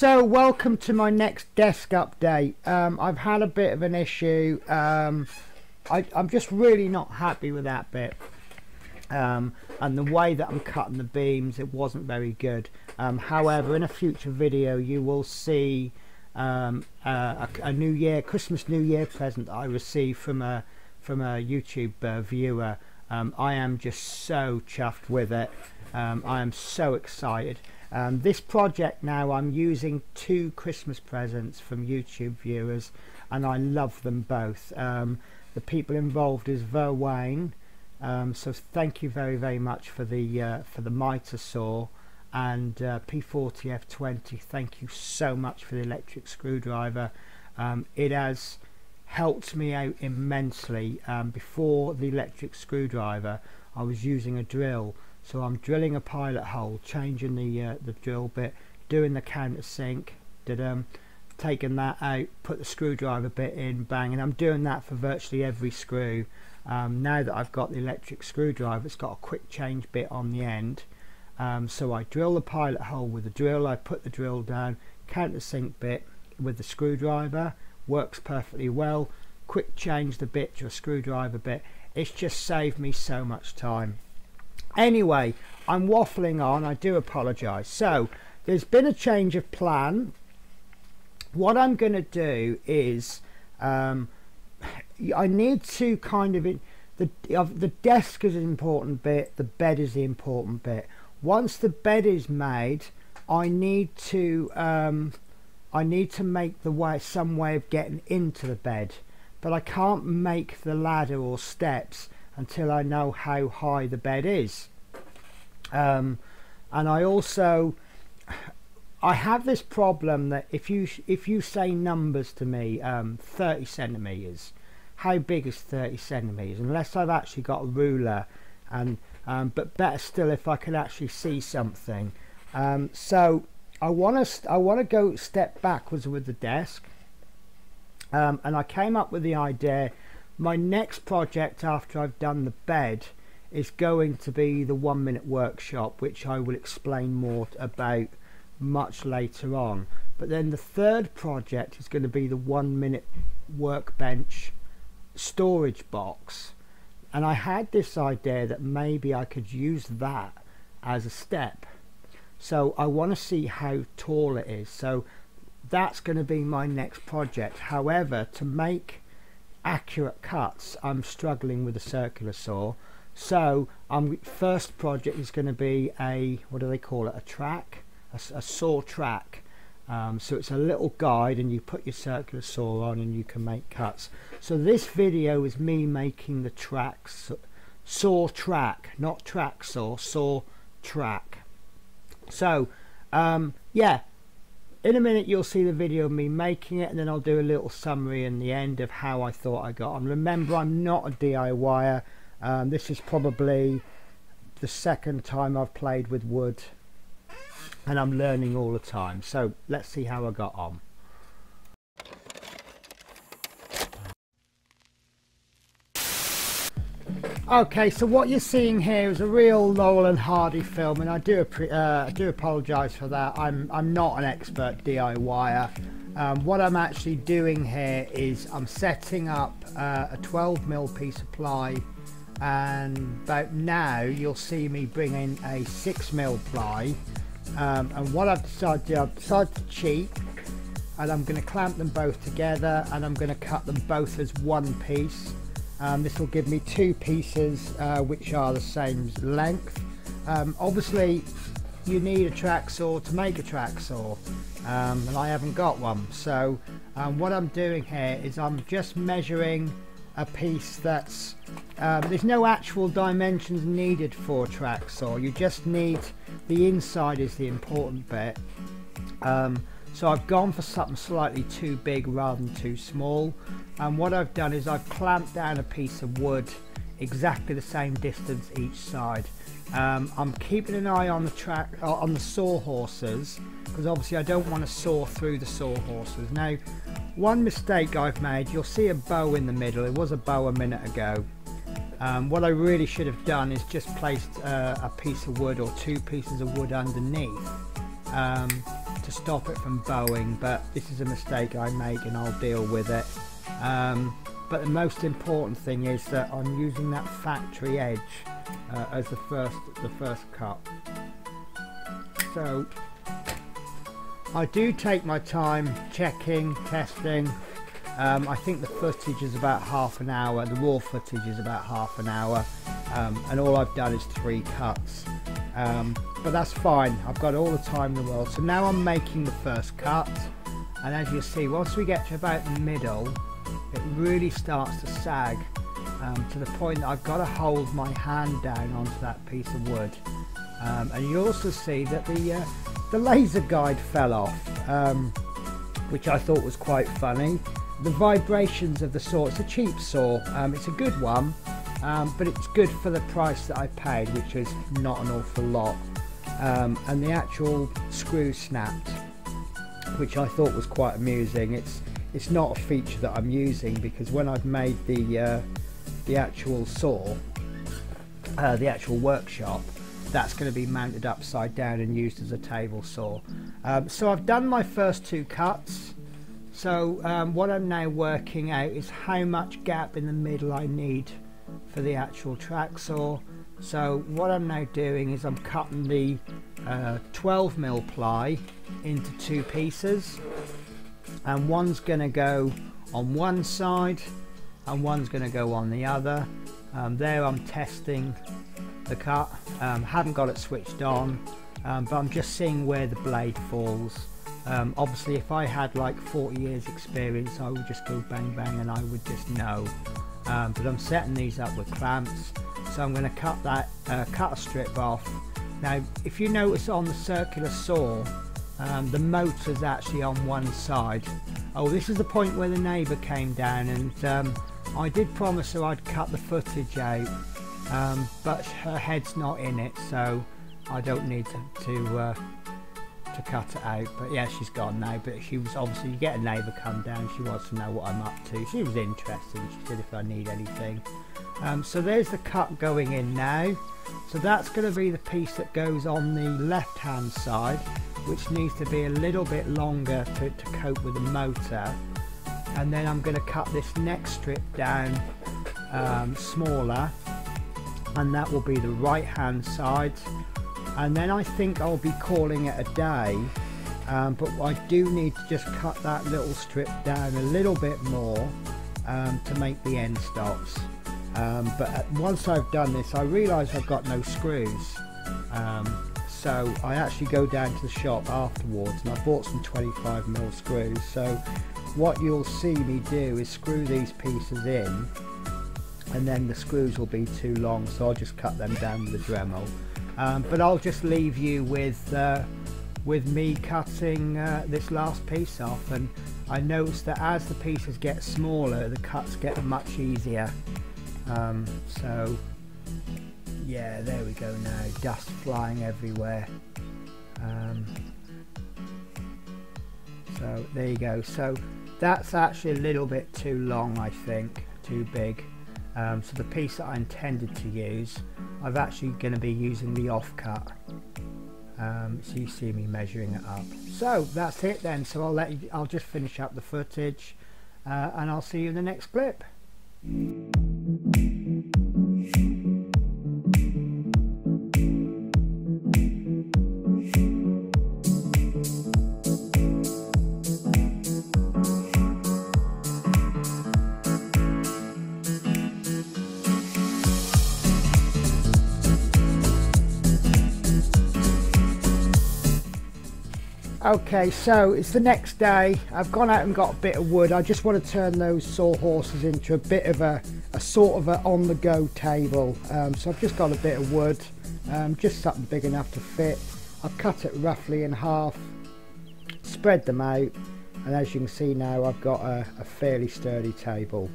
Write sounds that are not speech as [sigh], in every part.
So welcome to my next desk update. Um, I've had a bit of an issue. Um, I, am just really not happy with that bit. Um, and the way that I'm cutting the beams, it wasn't very good. Um, however, in a future video, you will see um, a, a, New Year, Christmas New Year present I received from a from a YouTube uh, viewer. Um, I am just so chuffed with it. I am so excited. Um, this project now I'm using two Christmas presents from YouTube viewers and I love them both. Um, the people involved is Ver Wayne. Um, so thank you very very much for the uh, for the mitre saw. And uh, P40F20 thank you so much for the electric screwdriver. Um, it has helped me out immensely. Um, before the electric screwdriver I was using a drill so I'm drilling a pilot hole changing the uh, the drill bit doing the countersink did taking that out put the screwdriver bit in bang and I'm doing that for virtually every screw. Um, now that I've got the electric screwdriver it's got a quick change bit on the end. Um, so I drill the pilot hole with the drill I put the drill down countersink bit with the screwdriver works perfectly well. Quick change the bit to a screwdriver bit. It's just saved me so much time Anyway, I'm waffling on. I do apologise. So, there's been a change of plan. What I'm going to do is, um, I need to kind of the the desk is an important bit. The bed is the important bit. Once the bed is made, I need to um, I need to make the way some way of getting into the bed, but I can't make the ladder or steps until I know how high the bed is. Um, and I also [sighs] I have this problem that if you if you say numbers to me um, 30 centimeters how big is 30 centimeters? Unless I've actually got a ruler and um, but better still if I can actually see something. Um, so I want to I want to go step backwards with the desk. Um, and I came up with the idea my next project after I've done the bed is going to be the one minute workshop which I will explain more about much later on. But then the third project is going to be the one minute workbench storage box. And I had this idea that maybe I could use that as a step. So I want to see how tall it is. So that's going to be my next project. However to make accurate cuts I'm struggling with a circular saw. So um, first project is going to be a what do they call it a track? A, a saw track. Um, so it's a little guide and you put your circular saw on and you can make cuts. So this video is me making the tracks saw track not track saw saw track. So um, yeah in a minute you'll see the video of me making it and then I'll do a little summary in the end of how I thought I got on. Remember I'm not a DIYer. Um, this is probably the second time I've played with wood and I'm learning all the time. So let's see how I got on. Okay, so what you're seeing here is a real Laurel and Hardy film, and I do uh, I do apologise for that. I'm I'm not an expert DIYer. Um, what I'm actually doing here is I'm setting up uh, a 12 mil piece of ply, and about now you'll see me bring in a 6 mil ply. Um, and what I've decided to do, I've decided to cheat, and I'm going to clamp them both together, and I'm going to cut them both as one piece. Um, this will give me two pieces uh, which are the same length. Um, obviously you need a track saw to make a track saw um, and I haven't got one. So um, what I'm doing here is I'm just measuring a piece that's um, there's no actual dimensions needed for a track saw. You just need the inside is the important bit. Um, so I've gone for something slightly too big rather than too small. And what I've done is I've clamped down a piece of wood exactly the same distance each side. Um, I'm keeping an eye on the track uh, on the sawhorses because obviously I don't want to saw through the sawhorses. Now one mistake I've made you'll see a bow in the middle. It was a bow a minute ago. Um, what I really should have done is just placed uh, a piece of wood or two pieces of wood underneath. Um, to stop it from bowing but this is a mistake I make and I'll deal with it. Um, but the most important thing is that I'm using that factory edge uh, as the first the first cut. So I do take my time checking testing. Um, I think the footage is about half an hour the raw footage is about half an hour. Um, and all I've done is three cuts um, but that's fine. I've got all the time in the world. So now I'm making the first cut. And as you see once we get to about the middle it really starts to sag um, to the point that I've got to hold my hand down onto that piece of wood. Um, and you also see that the uh, the laser guide fell off um, which I thought was quite funny. The vibrations of the saw it's a cheap saw um, it's a good one um, but it's good for the price that I paid which is not an awful lot. Um, and the actual screw snapped which I thought was quite amusing. It's it's not a feature that I'm using because when I've made the uh, the actual saw uh, the actual workshop that's going to be mounted upside down and used as a table saw. Um, so I've done my first two cuts. So um, what I'm now working out is how much gap in the middle I need for the actual track saw. So what I'm now doing is I'm cutting the uh, 12 mil ply into two pieces. And one's going to go on one side and one's going to go on the other. Um, there I'm testing the cut. Um, haven't got it switched on um, but I'm just seeing where the blade falls. Um, obviously if I had like 40 years experience I would just go bang bang and I would just know um, but I'm setting these up with clamps so I'm going to cut that uh, cut a strip off. Now if you notice on the circular saw um, the motor's actually on one side. Oh this is the point where the neighbour came down and um, I did promise her I'd cut the footage out um, but her head's not in it so I don't need to, to uh, to cut it out but yeah she's gone now but she was obviously you get a neighbour come down she wants to know what I'm up to. She was interested she said if I need anything. Um, so there's the cut going in now. So that's going to be the piece that goes on the left hand side which needs to be a little bit longer to, to cope with the motor. And then I'm going to cut this next strip down um, smaller and that will be the right hand side and then I think I'll be calling it a day um, but I do need to just cut that little strip down a little bit more um, to make the end stops. Um, but once I've done this I realise I've got no screws. Um, so I actually go down to the shop afterwards and I bought some 25 mil screws. So what you'll see me do is screw these pieces in and then the screws will be too long so I'll just cut them down with a Dremel um, but I'll just leave you with uh, with me cutting uh, this last piece off. And I noticed that as the pieces get smaller the cuts get much easier. Um, so yeah there we go now. Dust flying everywhere. Um, so there you go. So that's actually a little bit too long I think. Too big um, so the piece that I intended to use I'm actually going to be using the offcut. Um, so you see me measuring it up. So that's it then. So I'll let you I'll just finish up the footage uh, and I'll see you in the next clip Okay, so it's the next day. I've gone out and got a bit of wood. I just want to turn those sawhorses into a bit of a, a sort of a on-the-go table. Um, so I've just got a bit of wood, um, just something big enough to fit. I've cut it roughly in half, spread them out, and as you can see now, I've got a, a fairly sturdy table.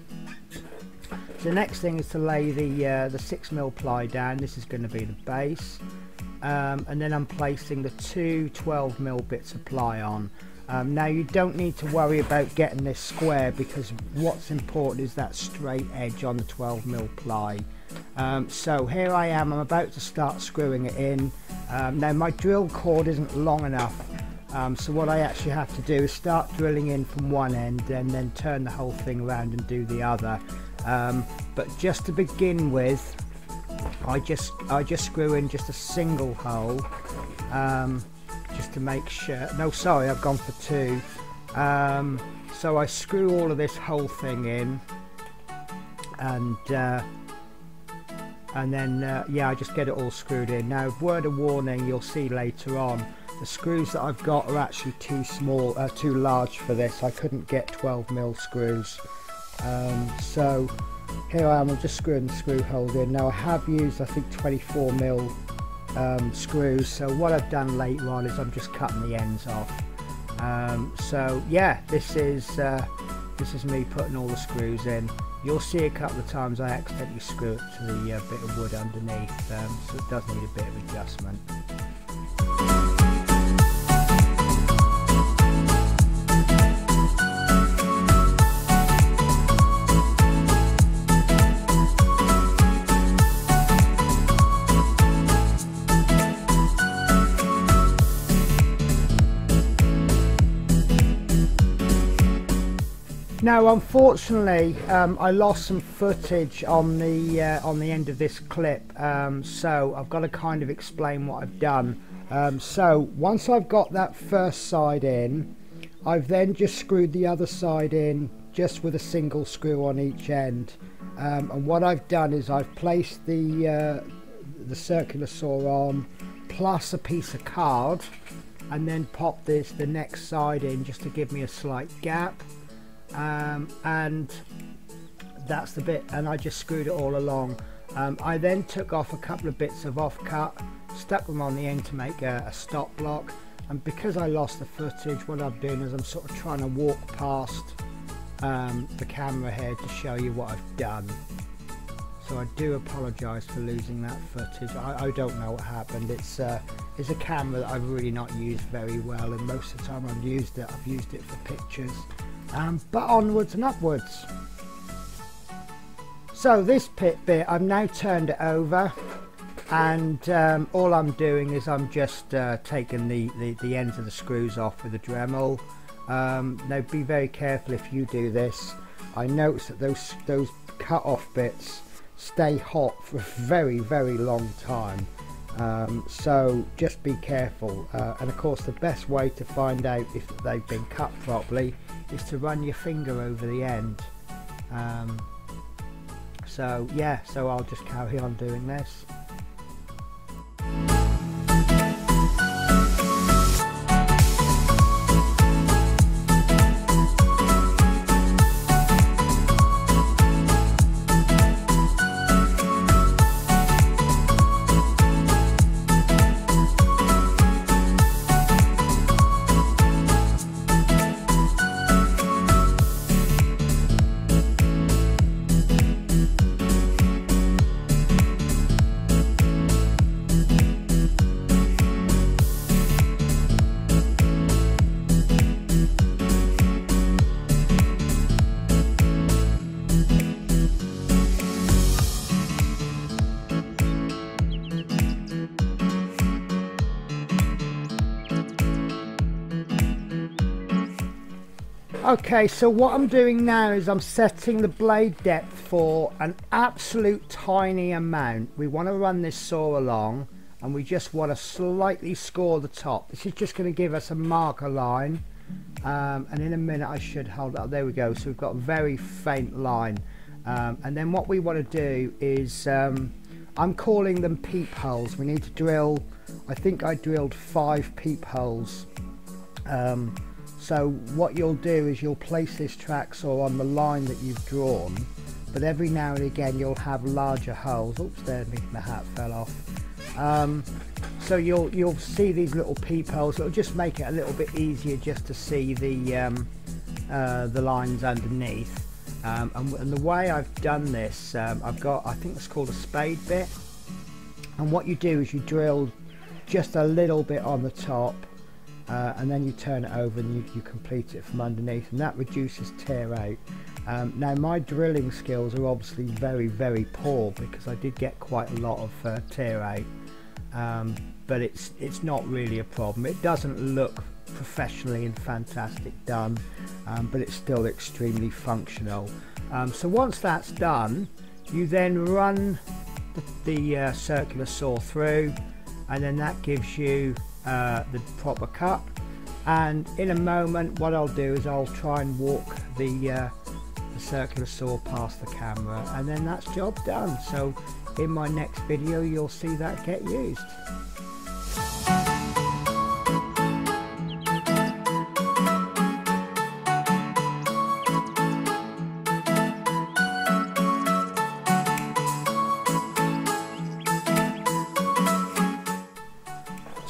So the next thing is to lay the uh, the six mil ply down. This is going to be the base um, and then I'm placing the two 12 mil bits of ply on. Um, now you don't need to worry about getting this square because what's important is that straight edge on the 12 mil ply. Um, so here I am I'm about to start screwing it in. Um, now my drill cord isn't long enough. Um, so what I actually have to do is start drilling in from one end and then turn the whole thing around and do the other. Um, but just to begin with, I just I just screw in just a single hole um, just to make sure. No, sorry, I've gone for two. Um, so I screw all of this whole thing in, and uh, and then uh, yeah, I just get it all screwed in. Now, word of warning, you'll see later on. The screws that I've got are actually too small, uh, too large for this. I couldn't get 12 mil screws. Um, so here I am, I'm just screwing the screw hole in. Now I have used I think 24 mil um, screws so what I've done later on is I'm just cutting the ends off. Um, so yeah, this is uh, this is me putting all the screws in. You'll see a couple of times I accidentally screw it to the uh, bit of wood underneath, um, so it does need a bit of adjustment. Now, unfortunately, um, I lost some footage on the uh, on the end of this clip, um, so I've got to kind of explain what I've done. Um, so once I've got that first side in, I've then just screwed the other side in just with a single screw on each end. Um, and what I've done is I've placed the uh, the circular saw on plus a piece of card, and then popped this the next side in just to give me a slight gap um, and that's the bit and I just screwed it all along. Um, I then took off a couple of bits of offcut stuck them on the end to make a, a stop block and because I lost the footage what I'm doing is I'm sort of trying to walk past um, the camera here to show you what I've done. So I do apologise for losing that footage. I, I, don't know what happened. It's uh, it's a camera that I've really not used very well and most of the time I've used it I've used it for pictures um, but onwards and upwards. So this pit bit, I've now turned it over and um, all I'm doing is I'm just uh, taking the, the, the, ends of the screws off with a Dremel. Um, now be very careful if you do this. I notice that those, those cut off bits stay hot for a very very long time um, so just be careful uh, and of course the best way to find out if they've been cut properly is to run your finger over the end. Um, so yeah so I'll just carry on doing this Okay, so what I'm doing now is I'm setting the blade depth for an absolute tiny amount. We want to run this saw along and we just want to slightly score the top. This is just going to give us a marker line um, and in a minute I should hold up. There we go. So we've got a very faint line. Um, and then what we want to do is, um, I'm calling them peepholes. We need to drill, I think I drilled five peepholes um, so what you'll do is you'll place this track saw on the line that you've drawn, but every now and again you'll have larger holes. Oops, there my hat fell off. Um, so you'll you'll see these little peepholes. It'll just make it a little bit easier just to see the um, uh, the lines underneath. Um, and, and, the way I've done this, um, I've got I think it's called a spade bit. And what you do is you drill just a little bit on the top uh, and then you turn it over and you, you, complete it from underneath and that reduces tear out. Um, now my drilling skills are obviously very very poor because I did get quite a lot of uh, tear out um, but it's it's not really a problem. It doesn't look professionally and fantastic done um, but it's still extremely functional um, so once that's done you then run the, the uh, circular saw through and then that gives you uh, the proper cut and in a moment what I'll do is I'll try and walk the, uh, the circular saw past the camera and then that's job done. So in my next video you'll see that get used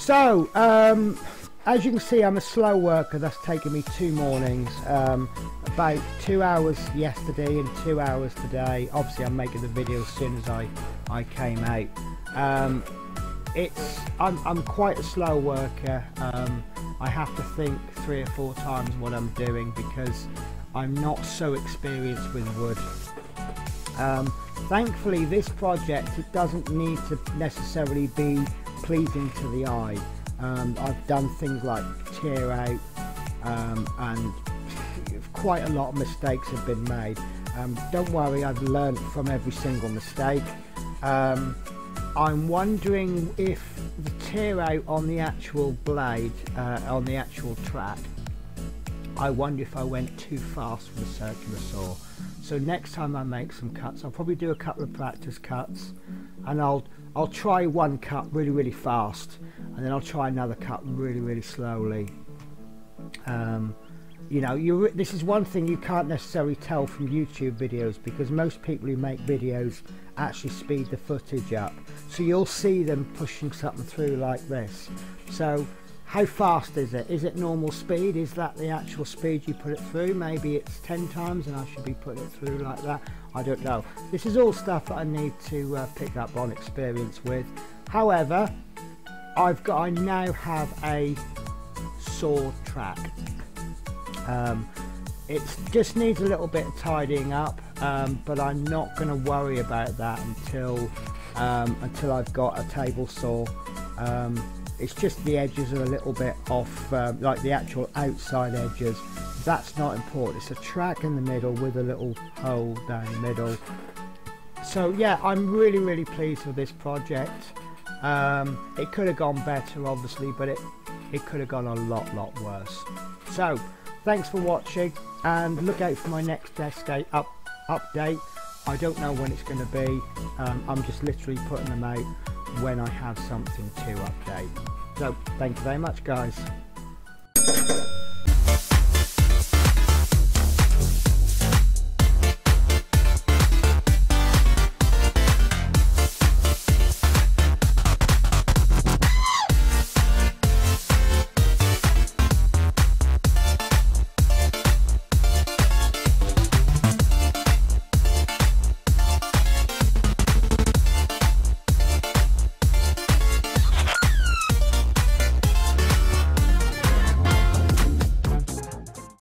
So, um, as you can see, I'm a slow worker. That's taken me two mornings, um, about two hours yesterday and two hours today. Obviously, I'm making the video as soon as I, I came out. Um, it's I'm, I'm quite a slow worker. Um, I have to think three or four times what I'm doing because I'm not so experienced with wood. Um, thankfully, this project it doesn't need to necessarily be pleasing to the eye. Um, I've done things like tear out um, and quite a lot of mistakes have been made. Um, don't worry, I've learned from every single mistake. Um, I'm wondering if the tear out on the actual blade, uh, on the actual track, I wonder if I went too fast with the circular saw. So next time I make some cuts, I'll probably do a couple of practice cuts and I'll I'll try one cut really really fast and then I'll try another cut really really slowly. Um, you know you this is one thing you can't necessarily tell from YouTube videos because most people who make videos actually speed the footage up. So you'll see them pushing something through like this. So how fast is it? Is it normal speed? Is that the actual speed you put it through? Maybe it's 10 times and I should be putting it through like that. I don't know. This is all stuff that I need to uh, pick up on experience with. However, I've got, I now have a saw track. Um, it just needs a little bit of tidying up, um, but I'm not going to worry about that until um, until I've got a table saw. It's just the edges are a little bit off um, like the actual outside edges. That's not important. It's a track in the middle with a little hole down the middle. So yeah I'm really really pleased with this project. Um, it could have gone better obviously but it it could have gone a lot lot worse. So thanks for watching and look out for my next up update I don't know when it's going to be um, I'm just literally putting them out when I have something to update. So thank you very much guys.